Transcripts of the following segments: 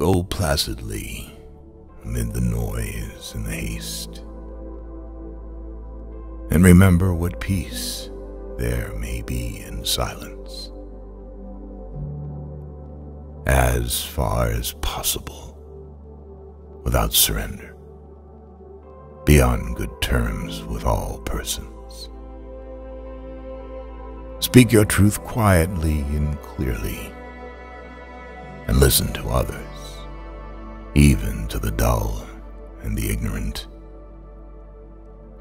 Go placidly amid the noise and the haste. And remember what peace there may be in silence. As far as possible, without surrender, be on good terms with all persons. Speak your truth quietly and clearly, and listen to others even to the dull and the ignorant.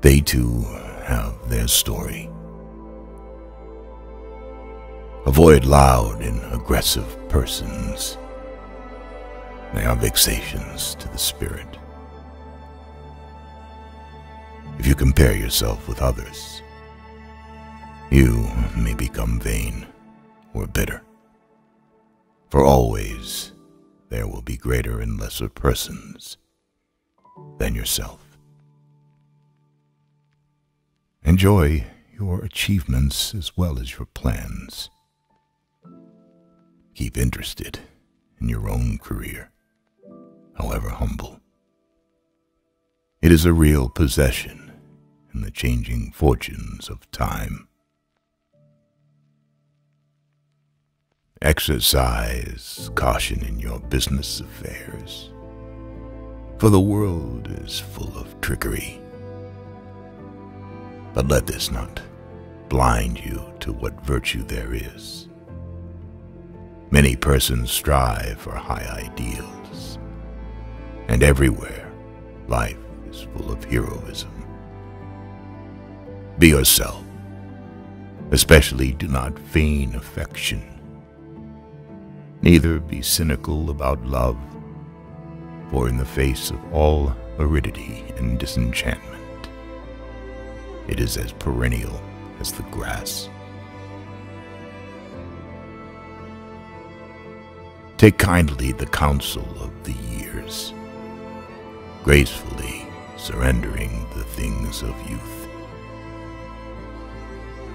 They too have their story. Avoid loud and aggressive persons. They are vexations to the spirit. If you compare yourself with others, you may become vain or bitter. For always there will be greater and lesser persons than yourself. Enjoy your achievements as well as your plans. Keep interested in your own career, however humble. It is a real possession in the changing fortunes of time. Exercise caution in your business affairs, for the world is full of trickery. But let this not blind you to what virtue there is. Many persons strive for high ideals, and everywhere life is full of heroism. Be yourself, especially do not feign affection Neither be cynical about love, for in the face of all aridity and disenchantment, it is as perennial as the grass. Take kindly the counsel of the years, gracefully surrendering the things of youth.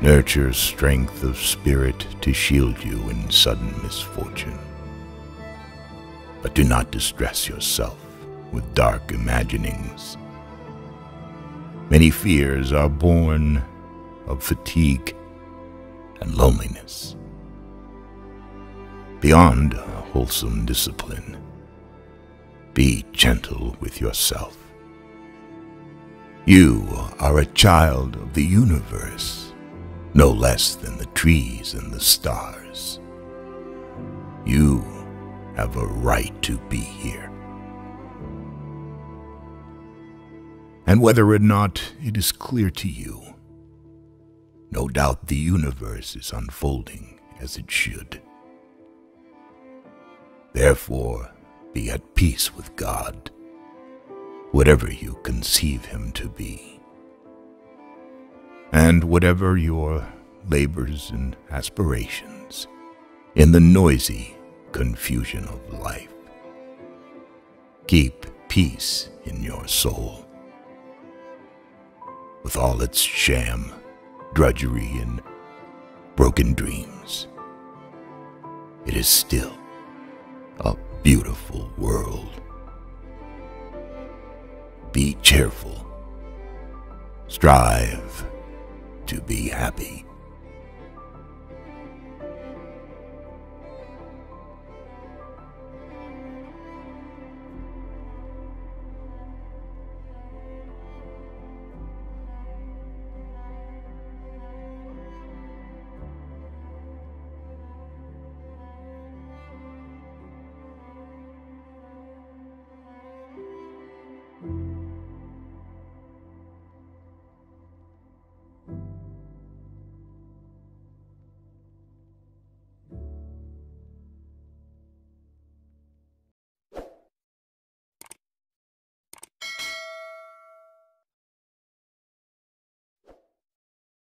Nurture strength of spirit to shield you in sudden misfortune. But do not distress yourself with dark imaginings. Many fears are born of fatigue and loneliness. Beyond a wholesome discipline, be gentle with yourself. You are a child of the universe no less than the trees and the stars. You have a right to be here. And whether or not it is clear to you, no doubt the universe is unfolding as it should. Therefore, be at peace with God, whatever you conceive him to be and whatever your labors and aspirations in the noisy confusion of life. Keep peace in your soul. With all its sham, drudgery, and broken dreams, it is still a beautiful world. Be cheerful. Strive to be happy.